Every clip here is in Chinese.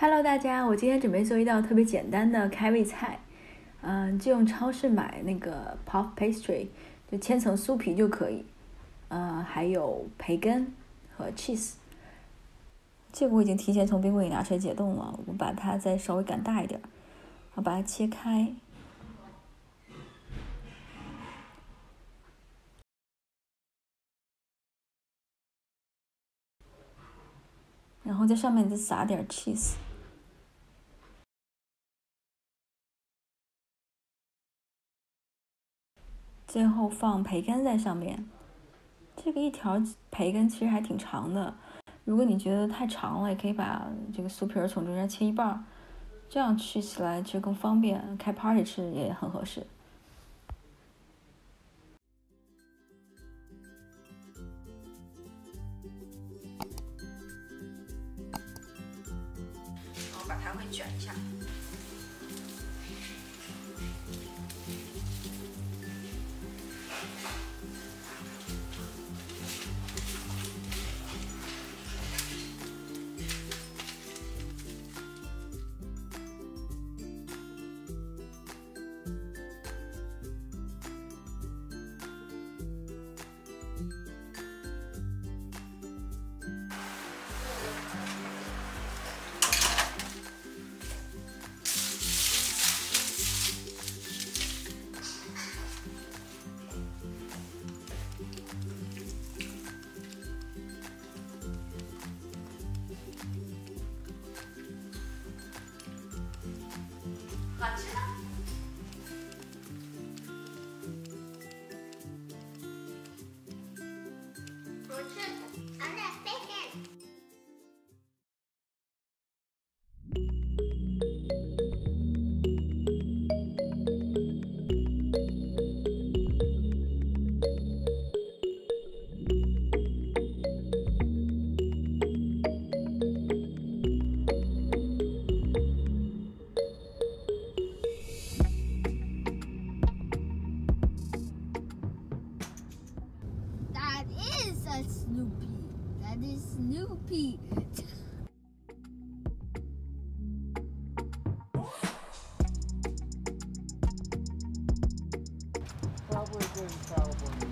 Hello，大家，我今天准备做一道特别简单的开胃菜，嗯，就用超市买那个 puff pastry，就千层酥皮就可以，呃，还有培根和 cheese。这个我已经提前从冰柜里拿出来解冻了，我把它再稍微擀大一点，我把它切开。然后在上面再撒点 cheese，最后放培根在上面。这个一条培根其实还挺长的，如果你觉得太长了，也可以把这个酥皮儿从中间切一半，这样吃起来其实更方便，开 party 吃也很合适。然后把它会卷一下。you California.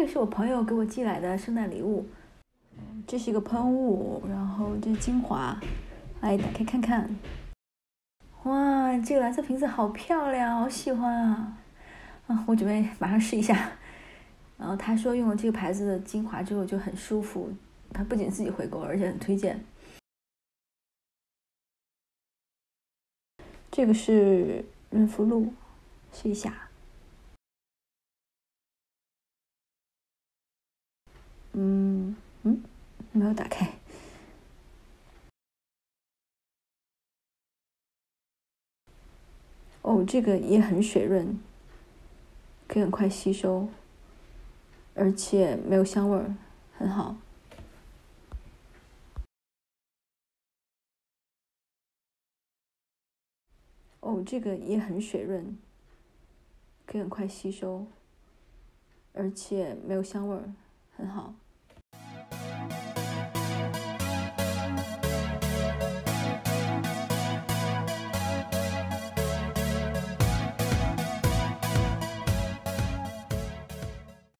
这个是我朋友给我寄来的圣诞礼物，这是一个喷雾，然后这是精华，来打开看看。哇，这个蓝色瓶子好漂亮，好喜欢啊！啊，我准备马上试一下。然后他说用了这个牌子的精华之后就很舒服，他不仅自己回购，而且很推荐。这个是润肤露，试一下。嗯嗯，没有打开。哦，这个也很水润，可以很快吸收，而且没有香味儿，很好。哦，这个也很水润，可以很快吸收，而且没有香味儿，很好。